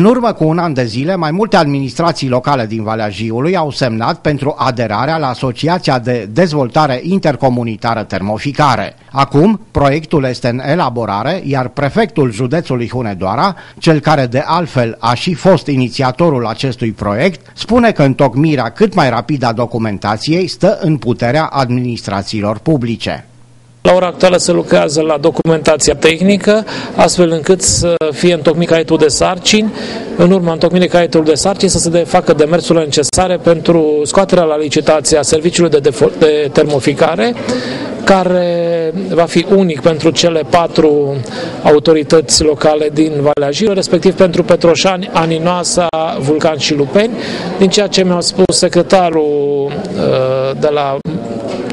În urmă cu un an de zile, mai multe administrații locale din Valea Jiului au semnat pentru aderarea la Asociația de Dezvoltare Intercomunitară Termoficare. Acum, proiectul este în elaborare, iar prefectul județului Hunedoara, cel care de altfel a și fost inițiatorul acestui proiect, spune că întocmirea cât mai rapidă a documentației stă în puterea administrațiilor publice. La ora actuală se lucrează la documentația tehnică, astfel încât să fie întocmit caietul de sarcini, în urma întocmirii caietul de sarcini să se de, facă demersurile necesare pentru scoaterea la licitație a serviciului de, de termoficare, care va fi unic pentru cele patru autorități locale din Valea Jiu, respectiv pentru Petroșani, Aninoasa, Vulcan și Lupeni. Din ceea ce mi-a spus secretarul uh, de la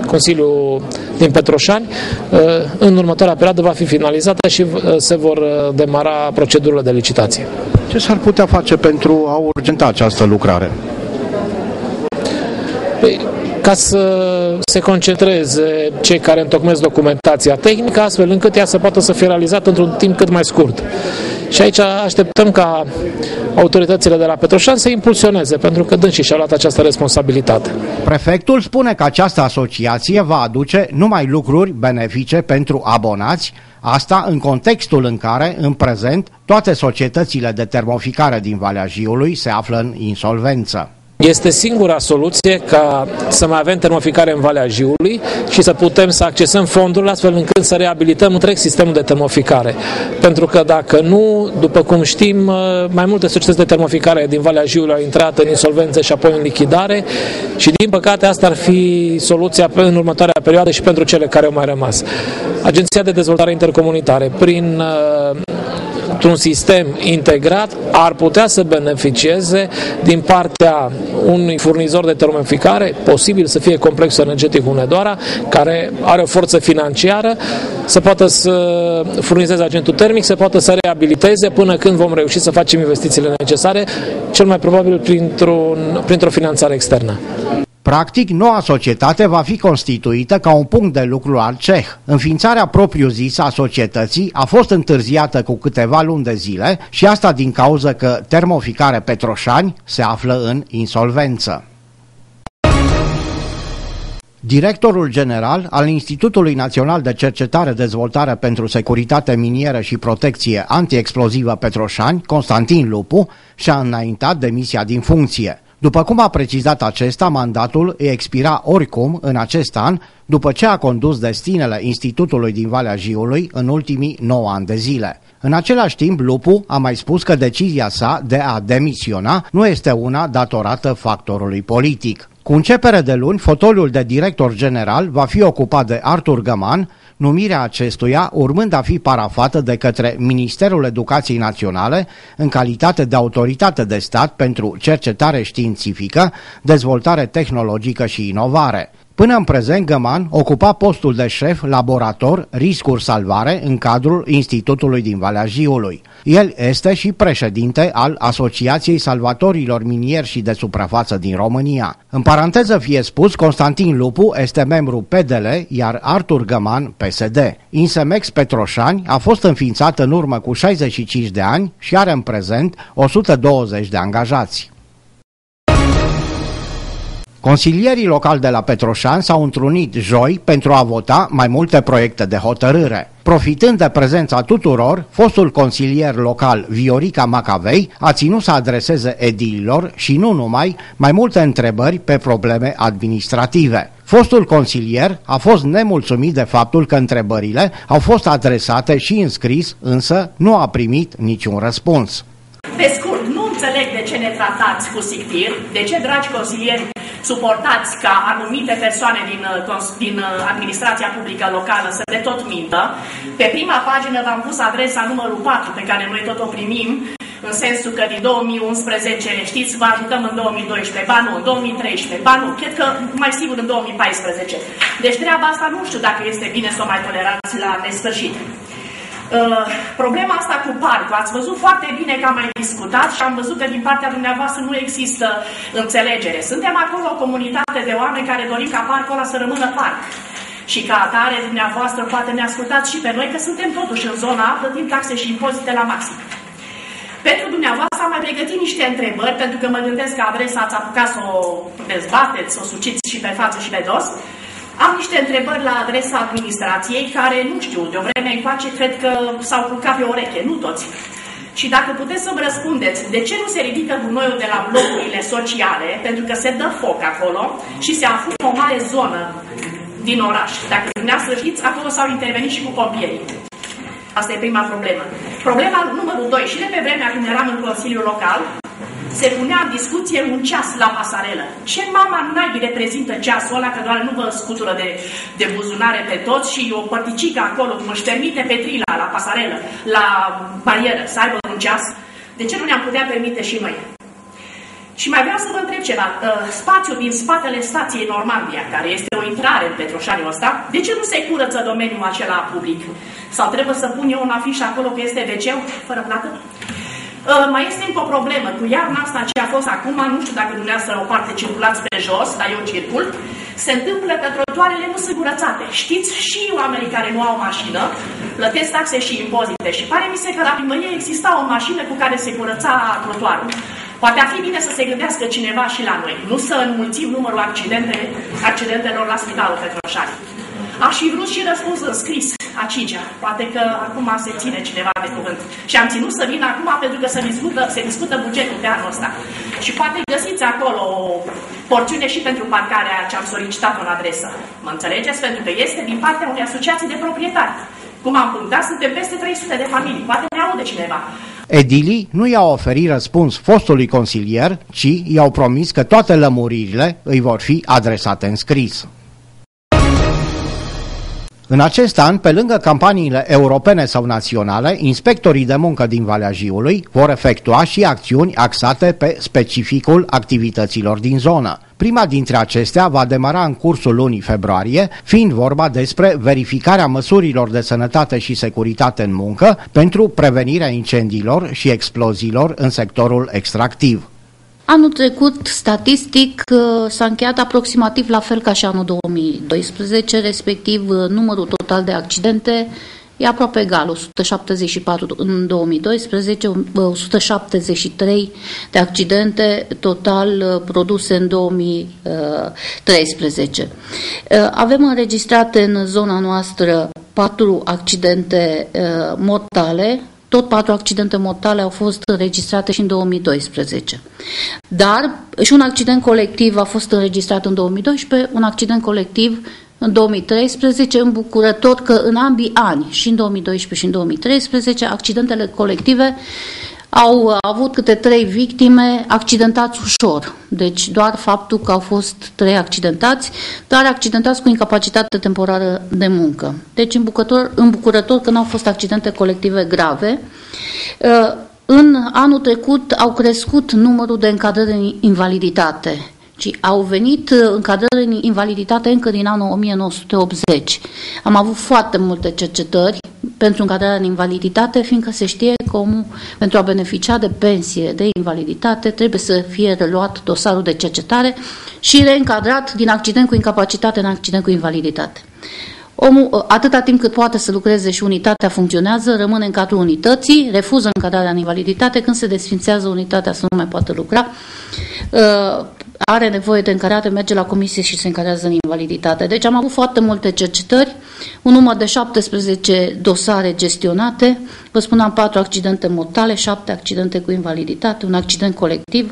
Consiliul din Petroșani, uh, în următoarea perioadă va fi finalizată și uh, se vor uh, demara procedurile de licitație. Ce s-ar putea face pentru a urgenta această lucrare? Păi, ca să se concentreze cei care întocmesc documentația tehnică, astfel încât ea să poată să fie realizată într-un timp cât mai scurt. Și aici așteptăm ca autoritățile de la Petroșan să impulsioneze, pentru că dânsii și-au luat această responsabilitate. Prefectul spune că această asociație va aduce numai lucruri benefice pentru abonați, Asta în contextul în care, în prezent, toate societățile de termoficare din Valea Jiului se află în insolvență. Este singura soluție ca să mai avem termoficare în Valea Jiului și să putem să accesăm fondurile astfel încât să reabilităm întreg sistemul de termoficare. Pentru că dacă nu, după cum știm, mai multe societăți de termoficare din Valea Jiului au intrat în insolvență și apoi în lichidare și din păcate asta ar fi soluția în următoarea perioadă și pentru cele care au mai rămas. Agenția de Dezvoltare Intercomunitare, prin într-un sistem integrat, ar putea să beneficieze din partea unui furnizor de termoficare, posibil să fie complexul energetic Hunedoara, care are o forță financiară, să poată să furnizeze agentul termic, să poată să reabiliteze până când vom reuși să facem investițiile necesare, cel mai probabil printr-o printr finanțare externă. Practic, noua societate va fi constituită ca un punct de lucru al CEH. Înființarea propriu-zisă a societății a fost întârziată cu câteva luni de zile și asta din cauza că Termoficare Petroșani se află în insolvență. Directorul general al Institutului Național de Cercetare Dezvoltare pentru Securitate Minieră și Protecție Antiexplozivă Petroșani, Constantin Lupu, și-a înaintat demisia din funcție. După cum a precizat acesta, mandatul îi expira oricum în acest an, după ce a condus destinele Institutului din Valea Jiului în ultimii 9 ani de zile. În același timp, Lupu a mai spus că decizia sa de a demisiona nu este una datorată factorului politic. Cu începere de luni, fotoliul de director general va fi ocupat de Artur Găman, numirea acestuia urmând a fi parafată de către Ministerul Educației Naționale în calitate de autoritate de stat pentru cercetare științifică, dezvoltare tehnologică și inovare. Până în prezent, Găman ocupa postul de șef laborator riscuri salvare în cadrul Institutului din Valea Jiului. El este și președinte al Asociației Salvatorilor Minieri și de Suprafață din România. În paranteză fie spus, Constantin Lupu este membru PDL, iar Artur Găman PSD. Insemex Petroșani a fost înființat în urmă cu 65 de ani și are în prezent 120 de angajați. Consilierii locali de la Petroșan s-au întrunit joi pentru a vota mai multe proiecte de hotărâre. Profitând de prezența tuturor, fostul consilier local Viorica Macavei a ținut să adreseze edililor și nu numai mai multe întrebări pe probleme administrative. Fostul consilier a fost nemulțumit de faptul că întrebările au fost adresate și înscris, însă nu a primit niciun răspuns. Pe scurt, nu înțeleg de ce ne tratați cu sictir, de ce, dragi consilieri, suportați ca anumite persoane din, uh, din uh, administrația publică locală să de tot mintă. Pe prima pagină v-am pus adresa numărul 4 pe care noi tot o primim, în sensul că din 2011, știți, vă ajutăm în 2012, ba nu, în 2013, ba nu, cred că mai sigur în 2014. Deci treaba asta nu știu dacă este bine să o mai tolerați la nesfârșit. Uh, problema asta cu parcul, ați văzut foarte bine că am mai discutat și am văzut că din partea dumneavoastră nu există înțelegere. Suntem acolo o comunitate de oameni care dorim ca parcul ăla să rămână parc. Și ca atare, dumneavoastră poate ne ascultați și pe noi, că suntem totuși în zona A, plătim taxe și impozite la maxim. Pentru dumneavoastră am mai pregătit niște întrebări, pentru că mă gândesc că adresa ați apucat să o dezbateți, să o suciți și pe față și pe dos. Am niște întrebări la adresa administrației care, nu știu, de o vreme încoace, cred că s-au culcat pe oreche, nu toți. Și dacă puteți să-mi răspundeți, de ce nu se ridică gunoiul de la blocurile sociale, pentru că se dă foc acolo și se află o mare zonă din oraș. Dacă dumneavoastră știți, acolo s-au intervenit și cu pompierii. Asta e prima problemă. Problema numărul 2. Și de pe vremea când eram în Consiliul Local, se punea în discuție un ceas la pasarelă. Ce mama naibii reprezintă ceasul ăla, că doar nu vă scutură de, de buzunare pe toți și o părticică acolo, cum își permite Petrila la pasarelă, la barieră, să aibă un ceas? De ce nu ne-am putea permite și noi? Și mai vreau să vă întreb ceva. Uh, spațiul din spatele stației Normandia, care este o intrare în Petroșaniul ăsta, de ce nu se curăță domeniul acela public? Sau trebuie să pun eu un afiș acolo că este wc fără plată? Uh, mai este încă o problemă. Cu iarna asta ce a fost acum, nu știu dacă dumneavoastră o parte circulați pe jos, dar eu circul, se întâmplă că trotuarele nu sunt curățate. Știți, și oamenii care nu au mașină plătesc taxe și impozite. Și pare mi se că la primărie exista o mașină cu care se curăța trotuarul. Poate ar fi bine să se gândească cineva și la noi, nu să înmulțim numărul accidente, accidentelor la Spitalul Petroșani. Aș fi vrut și răspuns în scris a cincea. Poate că acum se ține cineva de cuvânt. Și am ținut să vin acum pentru că se discută, se discută bugetul pe anul ăsta. Și poate găsiți acolo o porțiune și pentru parcarea ce am solicitat în adresă. Mă înțelegeți? Pentru că este din partea unei asociații de proprietari. Cum am punctat, suntem peste 300 de familii. Poate ne aude cineva. Edilii nu i-au oferit răspuns fostului consilier, ci i-au promis că toate lămuririle îi vor fi adresate în scris. În acest an, pe lângă campaniile europene sau naționale, inspectorii de muncă din Valea Jiului vor efectua și acțiuni axate pe specificul activităților din zonă. Prima dintre acestea va demara în cursul lunii februarie, fiind vorba despre verificarea măsurilor de sănătate și securitate în muncă pentru prevenirea incendiilor și exploziilor în sectorul extractiv. Anul trecut, statistic, uh, s-a încheiat aproximativ la fel ca și anul 2012, respectiv uh, numărul total de accidente e aproape egal, 174 în 2012, 173 de accidente total uh, produse în 2013. Avem înregistrate în zona noastră patru accidente mortale, tot patru accidente mortale au fost înregistrate și în 2012. Dar și un accident colectiv a fost înregistrat în 2012, un accident colectiv în 2013, îmbucurător că în ambii ani, și în 2012 și în 2013, accidentele colective au avut câte trei victime accidentați ușor. Deci doar faptul că au fost trei accidentați, dar accidentați cu incapacitate temporară de muncă. Deci îmbucurător, îmbucurător că nu au fost accidente colective grave. Uh, în anul trecut au crescut numărul de încadrări în invaliditate ci au venit uh, încadrări în invaliditate încă din anul 1980. Am avut foarte multe cercetări pentru încadrarea în invaliditate, fiindcă se știe că omul, pentru a beneficia de pensie de invaliditate, trebuie să fie reluat dosarul de cercetare și reîncadrat din accident cu incapacitate în accident cu invaliditate. Omul, ă, atâta timp cât poate să lucreze și unitatea funcționează, rămâne în cadrul unității, refuză încadrarea în invaliditate, când se desfințează unitatea să nu mai poată lucra, ă, are nevoie de încadrare, merge la comisie și se încadrează în invaliditate. Deci am avut foarte multe cercetări, un număr de 17 dosare gestionate, vă spuneam 4 accidente mortale, 7 accidente cu invaliditate, un accident colectiv,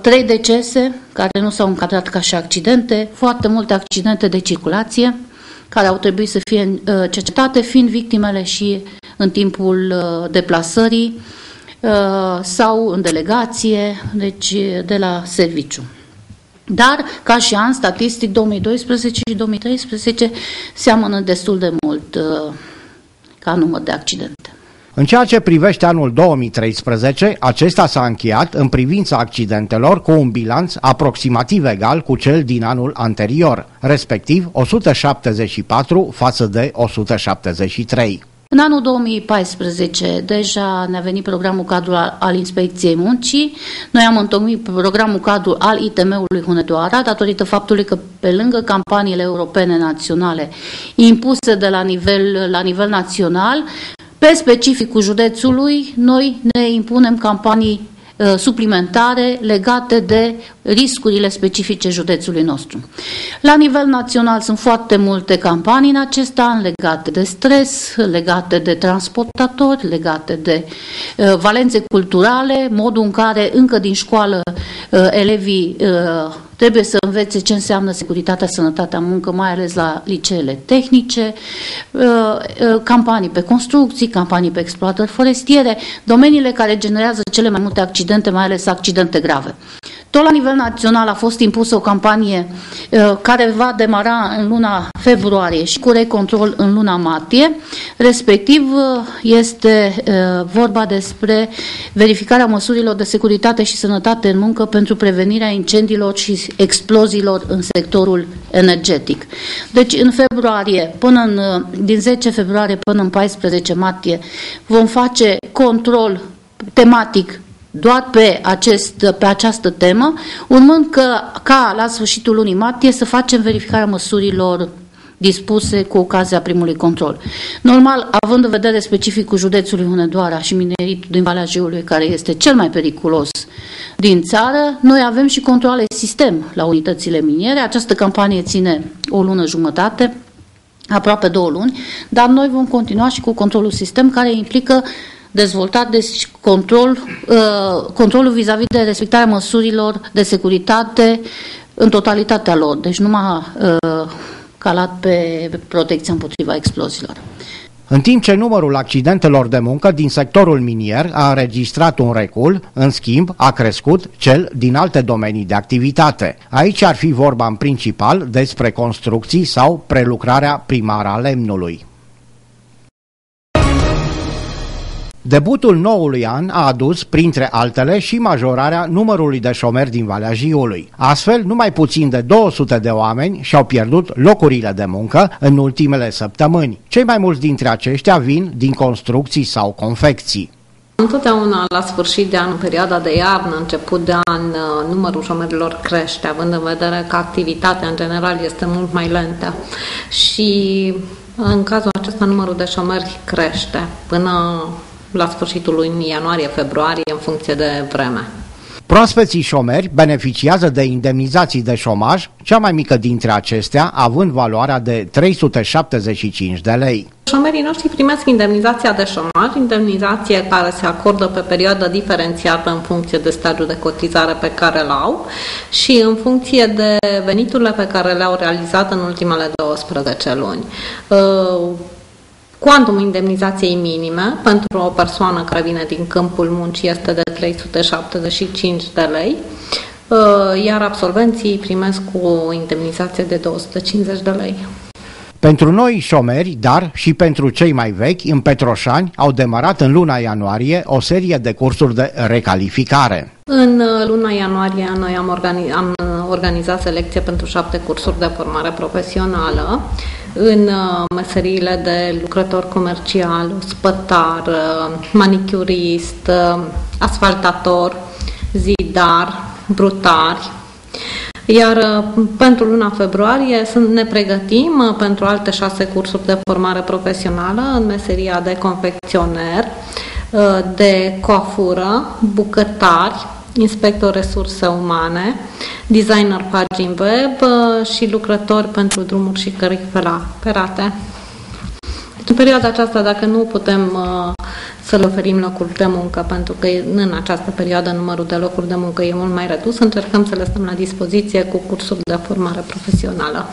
3 ă, decese care nu s-au încadrat ca și accidente, foarte multe accidente de circulație, care au trebuit să fie uh, cercetate, fiind victimele și în timpul uh, deplasării uh, sau în delegație, deci de la serviciu. Dar, ca și an statistic, 2012 și 2013 seamănă destul de mult ca număr de accidente. În ceea ce privește anul 2013, acesta s-a încheiat în privința accidentelor cu un bilanț aproximativ egal cu cel din anul anterior, respectiv 174 față de 173. În anul 2014 deja ne-a venit programul cadru al, al Inspecției Muncii. Noi am întocmit programul cadru al ITM-ului Hunedoara datorită faptului că pe lângă campaniile europene naționale impuse de la nivel, la nivel național, Pe specificul județului, noi ne impunem campanii Uh, suplimentare legate de riscurile specifice județului nostru. La nivel național sunt foarte multe campanii în acest an legate de stres, legate de transportatori, legate de uh, valențe culturale, modul în care încă din școală uh, elevii uh, trebuie să învețe ce înseamnă securitatea, sănătatea muncă, mai ales la liceele tehnice, uh, uh, campanii pe construcții, campanii pe exploatări forestiere, domeniile care generează cele mai multe accidente, mai ales accidente grave. Tot la nivel național a fost impusă o campanie uh, care va demara în luna februarie și cu recontrol în luna martie. Respectiv este vorba despre verificarea măsurilor de securitate și sănătate în muncă pentru prevenirea incendiilor și exploziilor în sectorul energetic. Deci în februarie, până în, din 10 februarie până în 14 martie, vom face control tematic doar pe, acest, pe această temă, urmând că, ca la sfârșitul lunii martie să facem verificarea măsurilor dispuse cu ocazia primului control. Normal, având în vedere specificul județului Hunedoara și mineritul din Valea Jiului, care este cel mai periculos din țară, noi avem și controle sistem la unitățile miniere. Această campanie ține o lună jumătate, aproape două luni, dar noi vom continua și cu controlul sistem, care implică dezvoltat de control, uh, controlul vis-a-vis -vis de respectarea măsurilor de securitate în totalitatea lor, deci numai uh, calat pe protecția împotriva exploziilor. În timp ce numărul accidentelor de muncă din sectorul minier a înregistrat un recul, în schimb a crescut cel din alte domenii de activitate. Aici ar fi vorba în principal despre construcții sau prelucrarea primară a lemnului. Debutul noului an a adus, printre altele, și majorarea numărului de șomeri din Valea Jiului. Astfel, numai puțin de 200 de oameni și-au pierdut locurile de muncă în ultimele săptămâni. Cei mai mulți dintre aceștia vin din construcții sau confecții. Întotdeauna la sfârșit de an, în perioada de iarnă, început de an, numărul șomerilor crește, având în vedere că activitatea în general este mult mai lentă. Și în cazul acesta numărul de șomeri crește până la sfârșitul lunii ianuarie-februarie, în funcție de vreme. Proaspeții șomeri beneficiază de indemnizații de șomaj, cea mai mică dintre acestea având valoarea de 375 de lei. Șomerii noștri primesc indemnizația de șomaj, indemnizație care se acordă pe perioadă diferențiată în funcție de stadiul de cotizare pe care îl au și în funcție de veniturile pe care le-au realizat în ultimele 12 luni. Uh, Quantumul indemnizației minime pentru o persoană care vine din câmpul muncii este de 375 de lei, uh, iar absolvenții primesc o indemnizație de 250 de lei. Pentru noi șomeri, dar și pentru cei mai vechi, în Petroșani au demarat în luna ianuarie o serie de cursuri de recalificare. În uh, luna ianuarie noi am, organi- am uh, organizat selecție pentru șapte cursuri de formare profesională în uh, meseriile de lucrător comercial, spătar, manicurist, asfaltator, zidar, brutari, iar pentru luna februarie sunt, ne pregătim pentru alte șase cursuri de formare profesională în meseria de confecționer, de coafură, bucătari, inspector resurse umane, designer pagini web uh, și lucrător pentru drumuri și cărți ferate. În perioada aceasta, dacă nu putem uh, să le oferim locuri de muncă, pentru că în această perioadă numărul de locuri de muncă e mult mai redus, încercăm să le stăm la dispoziție cu cursuri de formare profesională.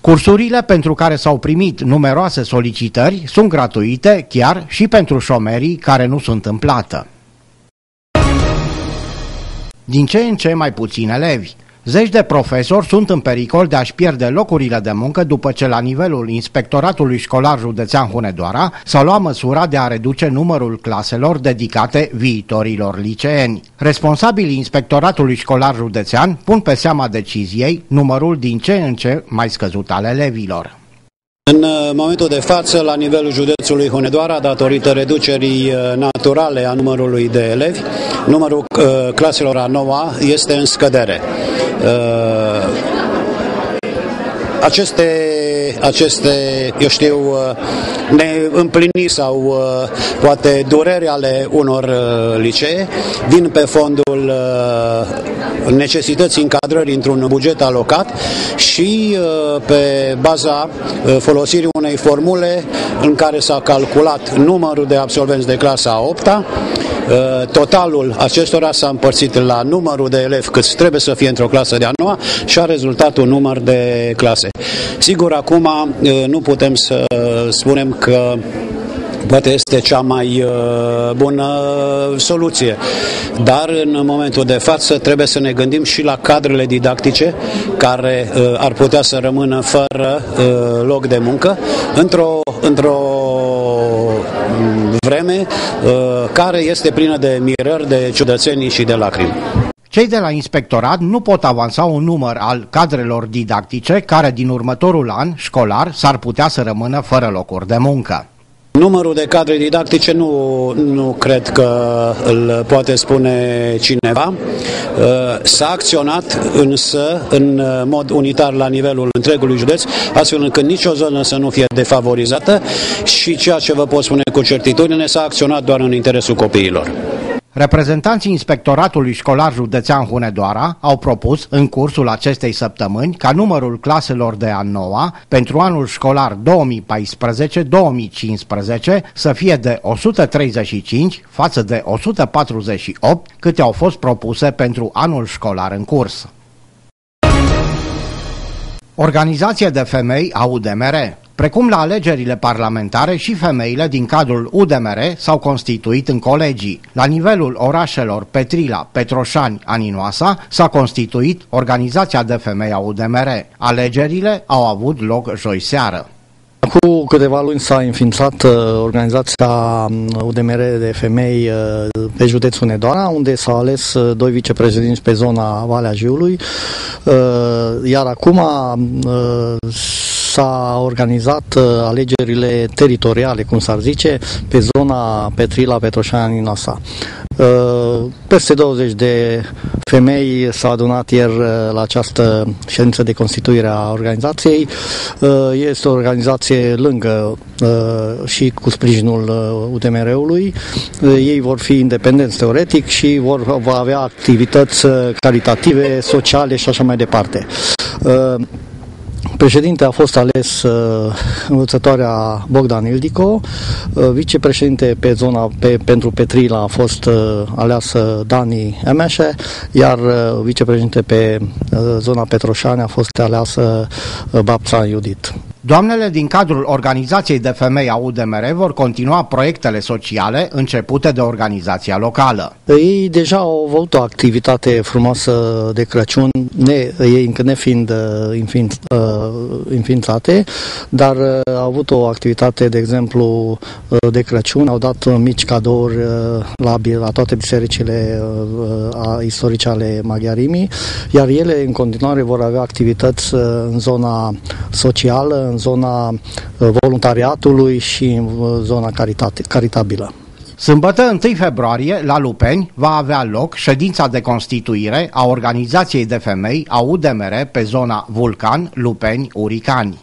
Cursurile pentru care s-au primit numeroase solicitări sunt gratuite chiar și pentru șomerii care nu sunt în plată din ce în ce mai puțini elevi. Zeci de profesori sunt în pericol de a-și pierde locurile de muncă după ce la nivelul Inspectoratului Școlar Județean Hunedoara s-a luat măsura de a reduce numărul claselor dedicate viitorilor liceeni. Responsabilii Inspectoratului Școlar Județean pun pe seama deciziei numărul din ce în ce mai scăzut al elevilor. În uh, momentul de față, la nivelul județului Hunedoara, datorită reducerii uh, naturale a numărului de elevi, numărul uh, claselor a noua este în scădere. aceste, aceste, eu știu, neîmplini sau poate dureri ale unor licee vin pe fondul necesității încadrării într-un buget alocat și pe baza folosirii unei formule în care s-a calculat numărul de absolvenți de clasa a 8 -a, Uh, totalul acestora s-a împărțit la numărul de elevi cât trebuie să fie într-o clasă de a noua și a rezultat un număr de clase. Sigur, acum uh, nu putem să spunem că poate este cea mai uh, bună soluție. Dar în momentul de față trebuie să ne gândim și la cadrele didactice care uh, ar putea să rămână fără uh, loc de muncă într-o într-o vreme care este plină de mirări, de ciudățenii și de lacrimi. Cei de la inspectorat nu pot avansa un număr al cadrelor didactice care din următorul an școlar s-ar putea să rămână fără locuri de muncă. Numărul de cadre didactice nu, nu cred că îl poate spune cineva. Uh, s-a acționat însă în mod unitar la nivelul întregului județ, astfel încât nicio zonă să nu fie defavorizată și ceea ce vă pot spune cu certitudine s-a acționat doar în interesul copiilor. Reprezentanții Inspectoratului Școlar Județean Hunedoara au propus în cursul acestei săptămâni ca numărul claselor de a noua pentru anul școlar 2014-2015 să fie de 135 față de 148 câte au fost propuse pentru anul școlar în curs. Organizație de femei a UDMR Precum la alegerile parlamentare și femeile din cadrul UDMR s-au constituit în colegii. La nivelul orașelor Petrila, Petroșani, Aninoasa s-a constituit Organizația de Femei a UDMR. Alegerile au avut loc joi seară. Cu câteva luni s-a înființat uh, organizația UDMR um, de femei uh, pe județul Nedoara, unde s-au ales uh, doi vicepreședinți pe zona Valea Jiului, iar acum s-a organizat uh, alegerile teritoriale, cum s-ar zice, pe zona Petrila, Petroșani, Nasa. Uh, peste 20 de femei s-au adunat ieri uh, la această ședință de constituire a organizației. Este o organizație lângă și cu sprijinul UTMR-ului. Ei vor fi independenți teoretic și vor, vor avea activități caritative, sociale și așa mai departe. Președinte a fost ales uh, învățătoarea Bogdan Ildico, uh, vicepreședinte pe zona pe, pentru Petrila a fost uh, aleasă Dani Emeșe, iar uh, vicepreședinte pe uh, zona Petroșani a fost aleasă uh, Bapța Iudit. Doamnele din cadrul Organizației de Femei a UDMR vor continua proiectele sociale începute de organizația locală. Ei deja au avut o activitate frumoasă de Crăciun, ne, ei încă ne fiind uh, înființ, uh, înființate, dar uh, au avut o activitate, de exemplu, de Crăciun, au dat mici cadouri la, la toate bisericile istorice ale maghiarimii, iar ele în continuare vor avea activități în zona socială, în zona uh, voluntariatului și în uh, zona caritate, caritabilă. Sâmbătă 1 februarie, la Lupeni, va avea loc ședința de constituire a Organizației de Femei a UDMR pe zona Vulcan Lupeni-Uricani.